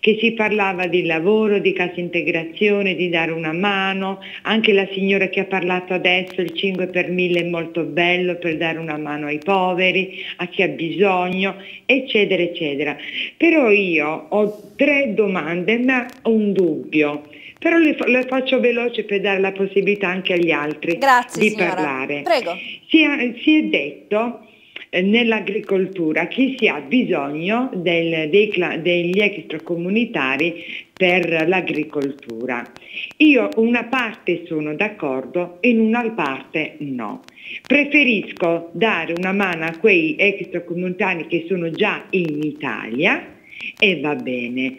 che si parlava di lavoro, di cassa integrazione, di dare una mano, anche la signora che ha parlato adesso, il 5 per 1000 è molto bello per dare una mano ai poveri, a chi ha bisogno, eccetera, eccetera. Però io ho tre domande, ma un dubbio però le, le, faccio veloce per dare la possibilità anche agli altri Grazie, di signora. parlare. Prego. Si, è, si è detto eh, nell'agricoltura che si ha bisogno del, dei, degli extracomunitari per l'agricoltura. Io una parte sono d'accordo, in una parte no. Preferisco dare una mano a quei extracomunitari che sono già in Italia e va bene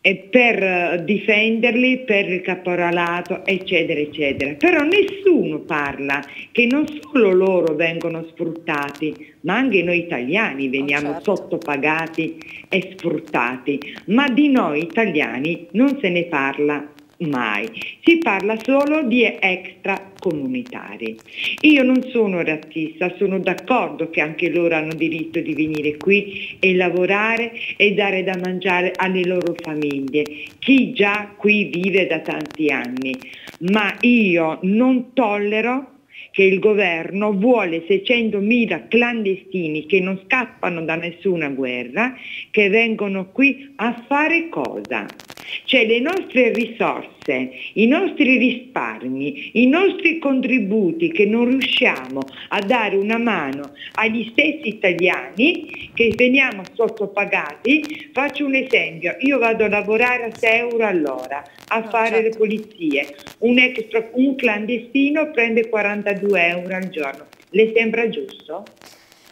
per eh, difenderli, per il caporalato, eccetera, eccetera. Però nessuno parla che non solo loro vengono sfruttati, ma anche noi italiani veniamo oh, certo. sottopagati e sfruttati, ma di noi italiani non se ne parla mai, si parla solo di extracomunitari. Io non sono razzista, sono d'accordo che anche loro hanno diritto di venire qui e lavorare e dare da mangiare alle loro famiglie, chi già qui vive da tanti anni, ma io non tollero che il governo vuole 600.000 clandestini che non scappano da nessuna guerra, che vengono qui a fare cosa? Cioè le nostre risorse, i nostri risparmi, i nostri contributi che non riusciamo a dare una mano agli stessi italiani che veniamo sottopagati, faccio un esempio, io vado a lavorare a 6 euro all'ora a no, fare certo. le pulizie, un, extra, un clandestino prende 42 euro al giorno, le sembra giusto?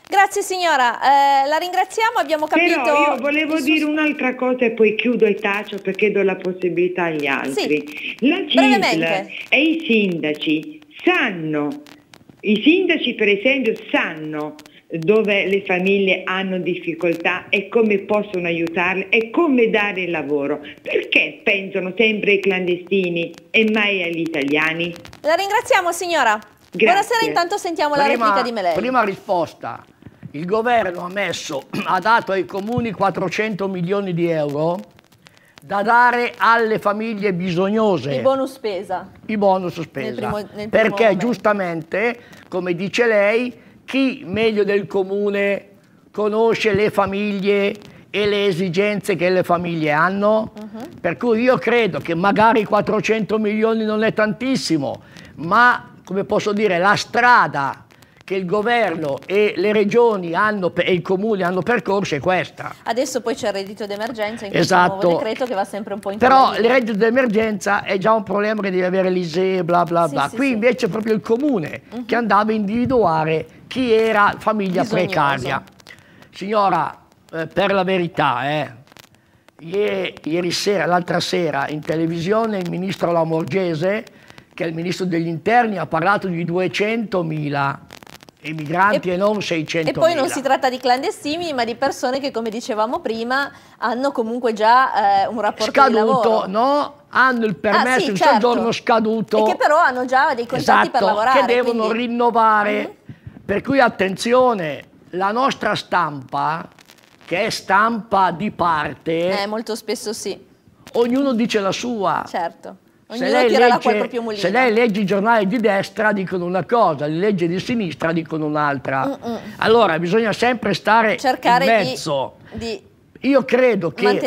Grazie signora, eh, la ringraziamo, abbiamo capito... Però io volevo dire un'altra cosa e poi chiudo e taccio perché do la possibilità agli altri. Sì. La CISL e i sindaci sanno, i sindaci per esempio sanno dove le famiglie hanno difficoltà e come possono aiutarle e come dare lavoro. Perché pensano sempre ai clandestini e mai agli italiani? La ringraziamo signora. Grazie. Buonasera, intanto sentiamo prima, la replica di Melelli. Prima risposta. Il governo ha, messo, ha dato ai comuni 400 milioni di euro da dare alle famiglie bisognose. I bonus spesa. I bonus spesa. Nel primo, nel primo perché momento. giustamente, come dice lei, chi meglio del comune conosce le famiglie e le esigenze che le famiglie hanno? Uh -huh. Per cui io credo che magari 400 milioni non è tantissimo, ma come posso dire, la strada che il governo e le regioni hanno, e i comuni hanno percorso è questa. Adesso poi c'è il reddito d'emergenza in questo esatto. nuovo decreto che va sempre un po' in Però il reddito d'emergenza è già un problema che devi avere l'ISE, bla bla bla. Sì, Qui sì, invece è proprio il comune uh -huh. che andava a individuare chi era famiglia Bisognoso. precaria. Signora, eh, per la verità, eh, ieri, ieri sera, l'altra sera in televisione il ministro Lamorgese, che è il ministro degli interni, ha parlato di 200.000 emigranti e, e non 600 E poi non si tratta di clandestini, ma di persone che, come dicevamo prima, hanno comunque già eh, un rapporto scaduto, di lavoro. no? Hanno il permesso ah, sì, di certo. soggiorno scaduto. E che però hanno già dei contratti esatto, per lavorare. che devono quindi... rinnovare. Mm -hmm. Per cui attenzione, la nostra stampa, che è stampa di parte... Eh, molto spesso sì. Ognuno dice la sua. Certo. Se lei, legge, se lei, legge, i giornali di destra dicono una cosa, li legge di sinistra dicono un'altra. Mm -mm. Allora bisogna sempre stare Cercare in mezzo. Di, di Io credo che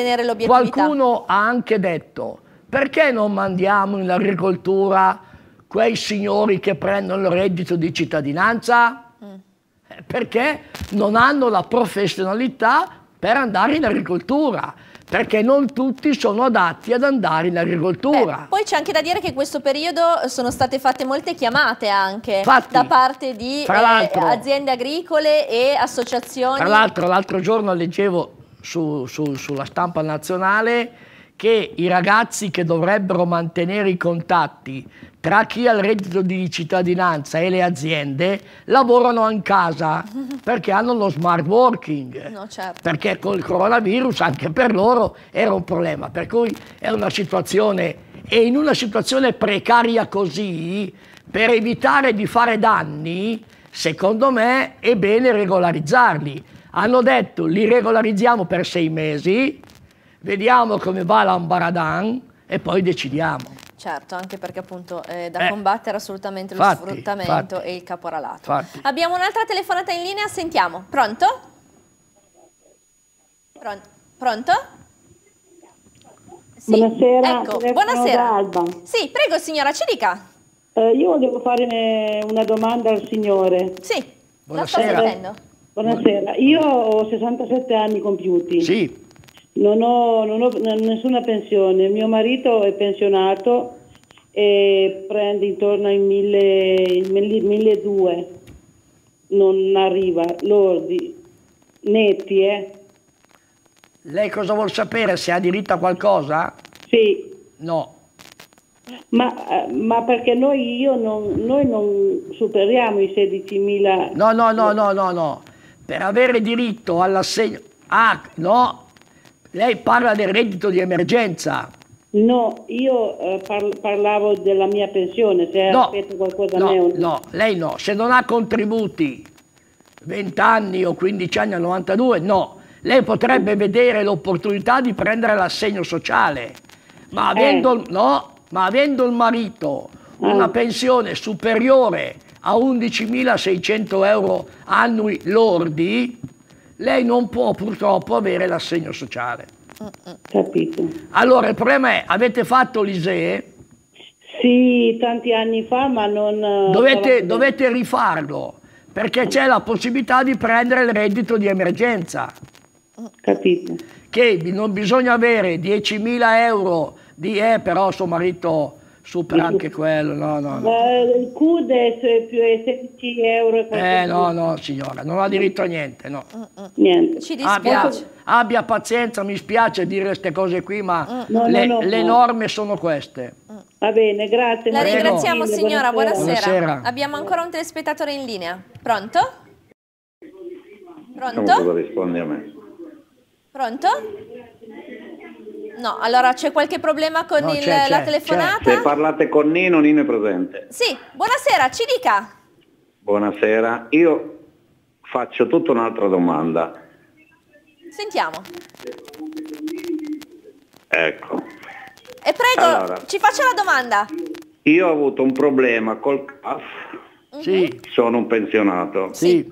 qualcuno ha anche detto perché non mandiamo in agricoltura quei signori che prendono il reddito di cittadinanza? Mm. Eh, perché non hanno la professionalità per andare in agricoltura perché non tutti sono adatti ad andare in agricoltura. Beh, poi c'è anche da dire che in questo periodo sono state fatte molte chiamate anche Infatti, da parte di eh, aziende agricole e associazioni. Tra l'altro l'altro giorno leggevo su- su- sulla stampa nazionale che i ragazzi che dovrebbero mantenere i contatti tra chi ha il reddito di cittadinanza e le aziende lavorano in casa perché hanno lo smart working. No, certo. Perché col coronavirus anche per loro era un problema. Per cui è una situazione, e in una situazione precaria così, per evitare di fare danni, secondo me è bene regolarizzarli. Hanno detto li regolarizziamo per sei mesi, vediamo come va l'ambaradan e poi decidiamo. Certo, anche perché appunto è da Eh. combattere assolutamente lo Infatti, sfruttamento infatti. e il caporalato. Infatti. Abbiamo un'altra telefonata in linea, sentiamo. Pronto? Pron- pronto? Sì, Buonasera, ecco, buonasera. Alba. Sì, prego signora, ci dica. Eh, io volevo fare una domanda al signore. Sì, la sto Buonasera. sentendo. Buonasera, io ho 67 anni compiuti, Sì, non, ho, non ho nessuna pensione, mio marito è pensionato e prende intorno ai 1200, non arriva, lordi, netti, eh? lei cosa vuol sapere? Se ha diritto a qualcosa? Sì, No. ma, ma perché noi, io non, noi non superiamo i 16.000... No, no, no, no, no, no. Per avere diritto all'assegno... Ah, no. Lei parla del reddito di emergenza. No, io eh, par- parlavo della mia pensione, se No, aspetta qualcosa no, o no, lei no. Se non ha contributi 20 anni o 15 anni a 92, no. Lei potrebbe vedere l'opportunità di prendere l'assegno sociale. Ma avendo, no, ma avendo il marito una Ah. pensione superiore a 11.600 euro annui lordi, lei non può purtroppo avere l'assegno sociale. Capito. Allora il problema è, avete fatto l'ISEE? Sì, tanti anni fa, ma non... eh, Dovete, dovete rifarlo perché c'è la possibilità di prendere il reddito di emergenza, Capito. che non bisogna avere 10.000 euro di eh, però suo marito supera anche quello, no, no, no. Eh, il CUD è più è 16 euro e Eh no, no signora, non ha diritto a niente, no. Niente. Ci Abbia, dispiace. abbia pazienza, mi spiace dire queste cose qui, ma No, le, no, no, le no. norme sono queste. Va bene, grazie. La ringraziamo signora, buonasera. Buonasera. Abbiamo ancora un telespettatore in linea. Pronto? Pronto? cosa rispondi a me. Pronto? No, allora c'è qualche problema con No, il- c'è, la c'è, telefonata? Se parlate con Nino, Nino è presente. Sì, buonasera, ci dica. Buonasera, io faccio tutta un'altra domanda. Sentiamo. Ecco, E prego, Allora. ci faccia la domanda. io ho avuto un problema col CAF, Sì, sono un pensionato. sì,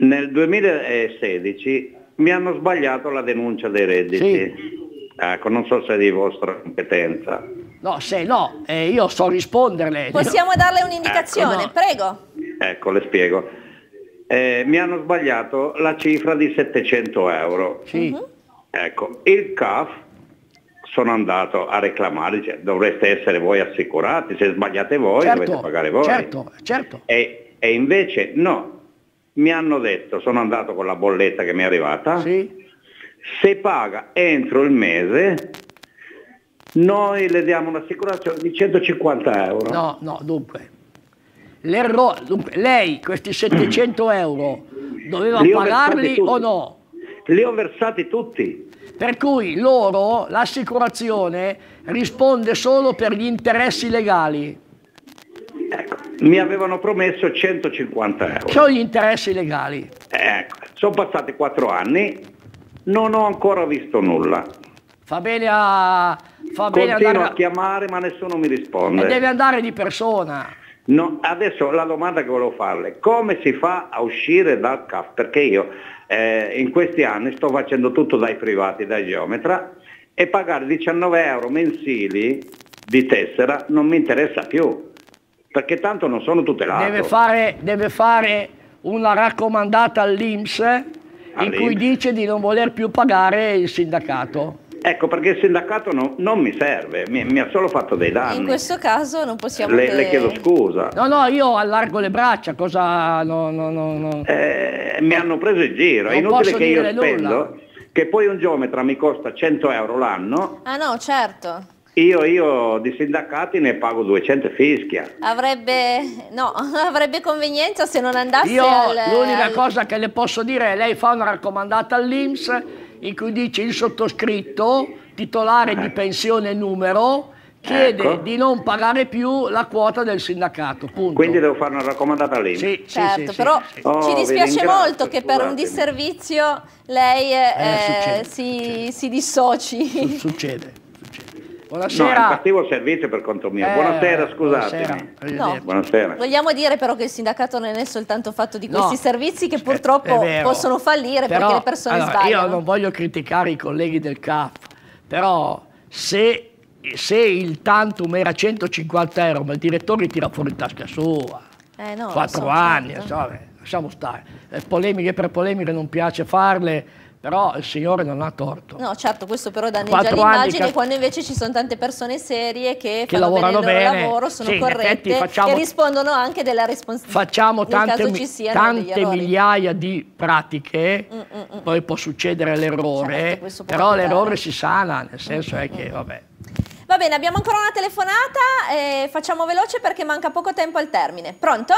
Nel 2016 mi hanno sbagliato la denuncia dei redditi. Ecco, non so se è di vostra competenza. no, se no, eh, io so risponderle. Possiamo darle un'indicazione, Ecco, no. prego. Ecco, le spiego. Eh, mi hanno sbagliato la cifra di 700 euro. Sì. Mhm. Ecco, il CAF sono andato a reclamare, dice, dovreste essere voi assicurati, se sbagliate voi dovete certo, pagare voi. certo, certo. E, e invece no, mi hanno detto, sono andato con la bolletta che mi è arrivata, Sì. Se paga entro il mese noi le diamo un'assicurazione di 150 euro. No, no, dunque. l'erro- dunque, lei questi 700 euro doveva pagarli o no? Li ho versati tutti. Per cui loro, l'assicurazione, risponde solo per gli interessi legali. Ecco, mi avevano promesso 150 euro. Sono gli interessi legali. Ecco, sono passati quattro anni, non ho ancora visto nulla. Fa bene a... Fa bene Continuo andare a chiamare ma nessuno mi E risponde. deve andare di persona. No, adesso la domanda che volevo farle, come si fa a uscire dal CAF? Perché io eh, in questi anni sto facendo tutto dai privati, dai geometra e pagare 19 euro mensili di tessera non mi interessa più, perché tanto non sono tutelato. Deve fare, deve fare una raccomandata all'Inps in cui dice di non voler più pagare il sindacato. Ecco perché il sindacato no- non mi serve, mi, mi ha solo fatto dei danni. In questo caso non possiamo le, che... le chiedo scusa. No, no, io allargo le braccia, cosa... No, no, no, no. Eh, mi hanno preso in giro, è Non inutile posso che io dire nulla. spendo, che poi un geometra mi costa 100 euro l'anno, Ah no, certo. Io, io di sindacati ne pago 200 e fischia. Avrebbe, no, avrebbe convenienza se non andasse Io al... l'unica al- cosa che le posso dire è lei fa una raccomandata all'Inps in cui dice il sottoscritto, titolare di pensione numero, chiede Ecco. di non pagare più la quota del sindacato. Punto. Quindi devo fare una raccomandata lì. Sì, sì, Certo, sì, sì, però sì. Oh, ci dispiace molto che per un disservizio lei eh, Eh, si, si dissoci. Su- succede, succede. No, è un Buonasera. cattivo servizio per conto mio. Eh, buonasera, scusatemi. buonasera, No. Buonasera. Vogliamo dire però che il sindacato non è soltanto fatto di No. questi servizi che È purtroppo possono fallire Però, perché le persone allora, sbagliano. Io non voglio criticare i colleghi del CAF, però se, se il tantum era 150 euro, ma il direttore tira fuori tasca sua, Eh, no, lo quattro so, anni, certo. insomma, vabbè, lasciamo stare. Eh, polemiche per polemiche non piace farle, però il signore non ha torto. No, certo, questo però danneggia Quattro anni l'immagine che- quando invece ci sono tante persone serie che, Che fanno lavorano bene il loro bene. lavoro, sono Sì, corrette facciamo- e rispondono anche della responsabilità. Facciamo tante, caso mi- ci siano degli tante migliaia di pratiche, Mm, mm, mm. poi può succedere l'errore, Certo, questo può però l'errore si sana, nel senso è che, vabbè. Va bene, abbiamo ancora una telefonata, eh, facciamo veloce perché manca poco tempo al termine. Pronto?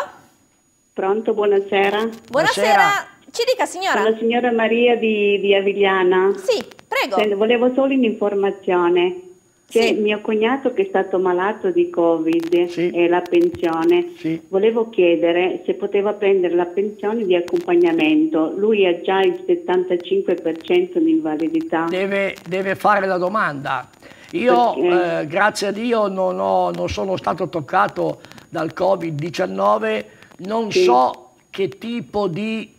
Pronto, buonasera. Buonasera. Buonasera. Ci dica signora. Sono la signora Maria di, di Avigliana. Sì, prego. Volevo solo un'informazione. C'è Sì. mio cognato che è stato malato di Covid Sì. e la pensione. Sì. Volevo chiedere se poteva prendere la pensione di accompagnamento. Lui ha già il 75% di invalidità. deve, deve fare la domanda. Io, eh, grazie a Dio, non, ho- non sono stato toccato dal Covid-19, non Sì. so che tipo di,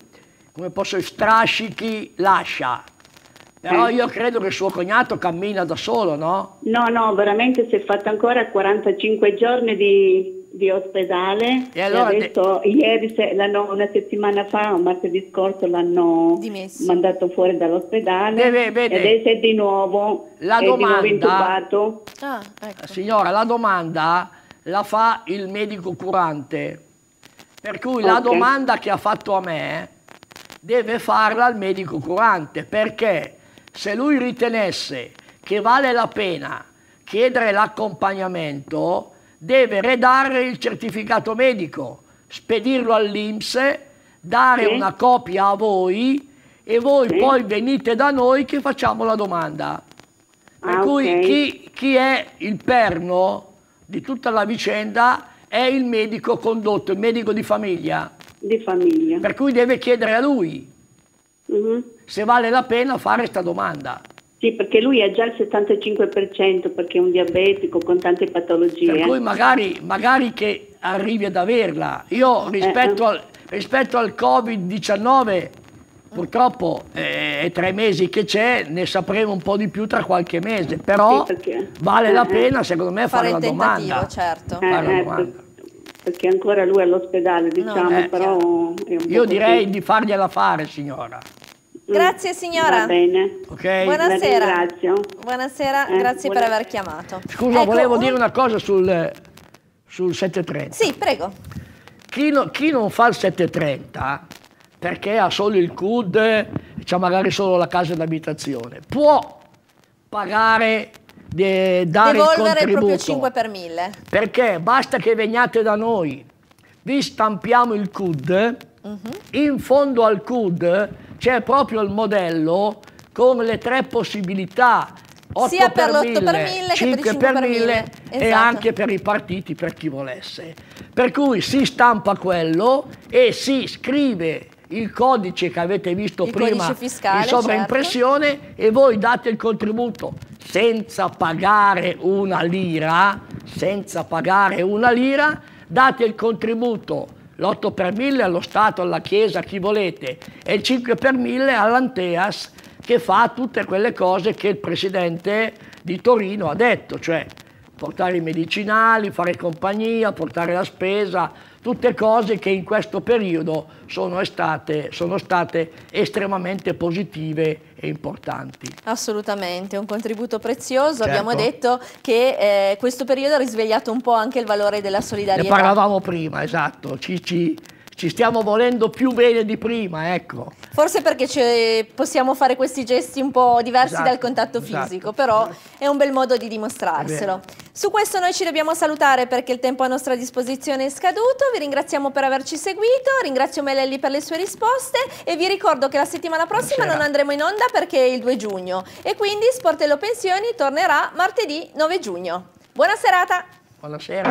come posso dire, strascichi lascia. Però Eh. io credo che suo cognato cammina da solo, no? No, no, veramente si è fatto ancora 45 giorni di, di ospedale E allora adesso ieri, se- l'hanno- una settimana fa, un martedì scorso, l'hanno Dimesso. mandato fuori dall'ospedale vede, e adesso è di nuovo, la è di nuovo domanda- intubato. Ah, ecco. Signora, la domanda la fa il medico curante. Per cui la Ok. domanda che ha fatto a me deve farla al medico curante, perché se lui ritenesse che vale la pena chiedere l'accompagnamento, deve redare il certificato medico, spedirlo all'Inps, dare Sì. una copia a voi e voi Sì. poi venite da noi che facciamo la domanda. Per Ah, cui ok. chi, chi è il perno di tutta la vicenda è il medico condotto, il medico di famiglia. Di famiglia. Per cui deve chiedere a lui Mhm. se vale la pena fare questa domanda. Sì, perché lui ha già il 75% perché è un diabetico con tante patologie. Per cui magari, magari che arrivi ad averla. Io rispetto, eh. al, rispetto al Covid-19, purtroppo eh, è tre mesi che c'è, ne sapremo un po' di più tra qualche mese, però Sì, perché- vale eh, la eh. pena secondo me Fare fare la domanda. certo. Eh, fare la eh, domanda. Per- perché ancora lui è all'ospedale, diciamo, eh, però è un Io po' direi così. di fargliela fare, signora. Grazie signora. Va bene. Ok? Buonasera. Buonasera, Eh, grazie per buona- aver chiamato. Scusa, Ecco, volevo un- dire una cosa sul, sul 730. Sì, prego. Chi, no- chi non fa il 730 perché ha solo il CUD c'ha magari solo la casa d'abitazione, può pagare, de- dare il Devolvere il proprio contributo. 5 per 1000. Perché basta che veniate da noi, vi stampiamo il CUD, Mhm. in fondo al CUD c'è proprio il modello con le tre possibilità. 8 Sia per l'8 per 1000, 1000 che per il 5 5 per 1000 e Esatto. anche per i partiti per chi volesse. Per cui si stampa quello e si scrive il codice che avete visto Il prima fiscale, in sovraimpressione e voi date il contributo senza pagare una lira, senza pagare una lira, date il contributo l'8 per 1000 allo Stato, alla Chiesa, a chi volete, e il 5 per 1000 all'Anteas che fa tutte quelle cose che il presidente di Torino ha detto, cioè portare i medicinali, fare compagnia, portare la spesa, tutte cose che in questo periodo sono state, sono state estremamente positive e importanti. Assolutamente, un contributo prezioso. Certo. Abbiamo detto che eh, questo periodo ha risvegliato un po' anche il valore della Ne solidarietà. parlavamo prima, esatto, ci, ci- ci stiamo volendo più bene di prima, ecco. Forse perché possiamo fare questi gesti un po' diversi Esatto, dal contatto esatto, fisico, però esatto. è un bel modo di dimostrarselo. Su questo noi ci dobbiamo salutare perché il tempo a nostra disposizione è scaduto. Vi ringraziamo per averci seguito, ringrazio Melelli per le sue risposte e vi ricordo che la settimana prossima Buonasera. non andremo in onda perché è il 2 giugno e quindi Sportello Pensioni tornerà martedì 9 giugno. Buona serata! Buonasera.